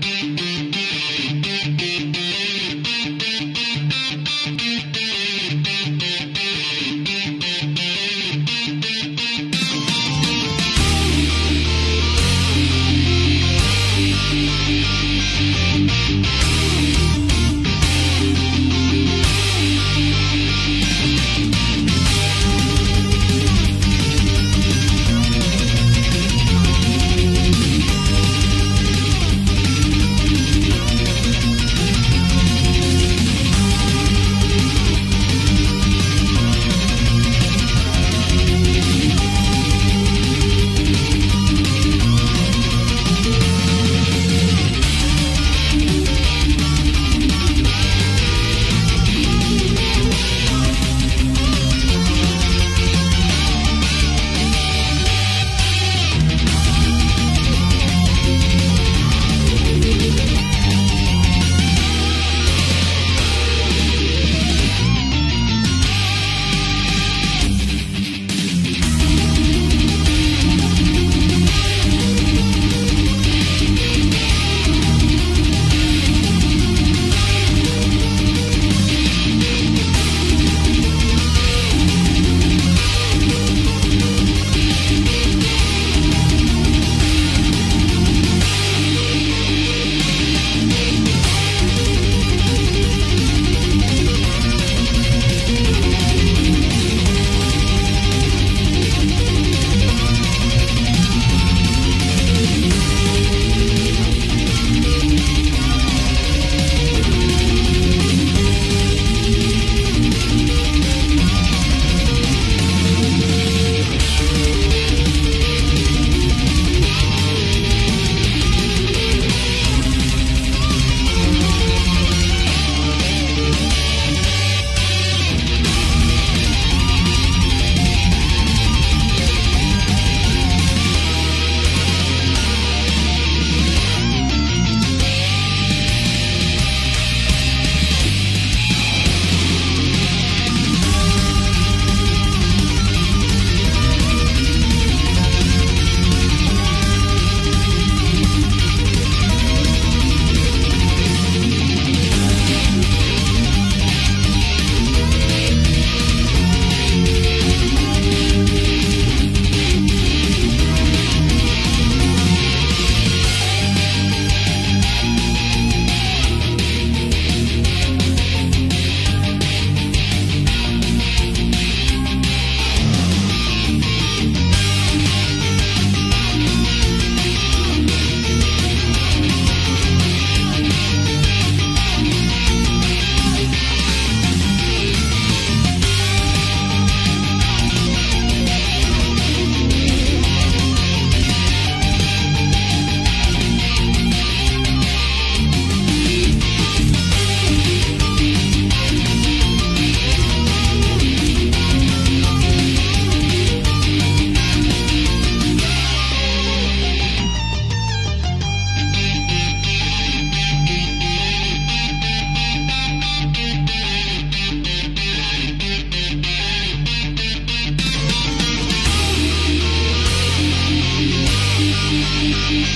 Thank